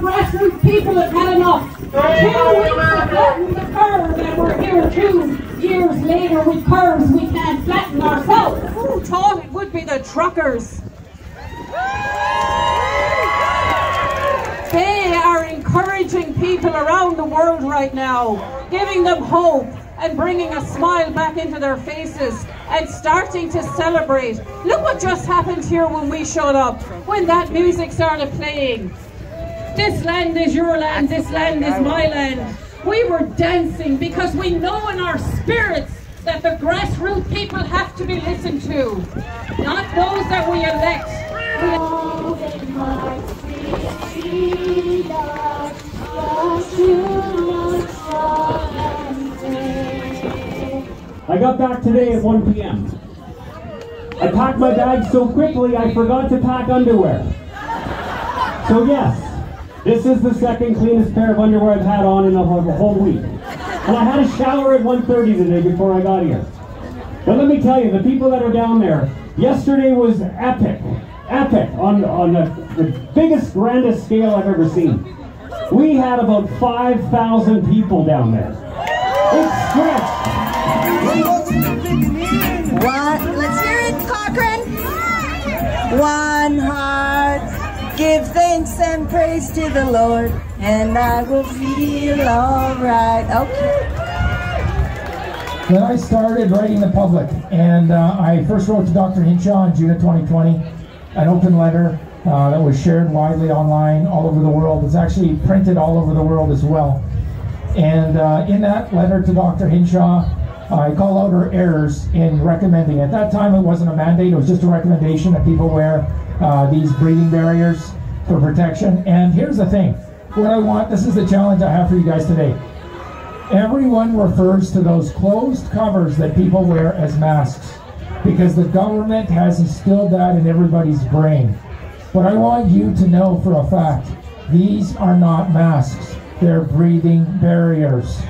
grassroots people have had enough. Two weeks of flattening the curve, and we're here two years later with curves we can't flatten ourselves. Who thought it would be the truckers? They are encouraging people around the world right now, giving them hope and bringing a smile back into their faces and starting to celebrate. Look what just happened here when we showed up, when that music started playing. This land is your land, this land is my land. We were dancing because we know in our spirits that the grassroots people have to be listened to, not those that we elect. I got back today at 1 p.m. I packed my bag so quickly I forgot to pack underwear. So yes, this is the second cleanest pair of underwear I've had on in a whole week. And I had a shower at 1.30 today before I got here. But let me tell you, the people that are down there, yesterday was epic. Epic on, on the, the biggest, grandest scale I've ever seen. We had about 5,000 people down there. It's stretched. Give thanks and praise to the Lord, and I will feel alright. Okay. Then I started writing the public, and uh, I first wrote to Dr. Hinshaw in June of 2020, an open letter uh, that was shared widely online all over the world. It's actually printed all over the world as well. And uh, in that letter to Dr. Hinshaw, I call out her errors in recommending. At that time, it wasn't a mandate; it was just a recommendation that people wear uh, these breathing barriers for protection. And here's the thing: what I want. This is the challenge I have for you guys today. Everyone refers to those closed covers that people wear as masks because the government has instilled that in everybody's brain. But I want you to know for a fact these are not masks, they're breathing barriers.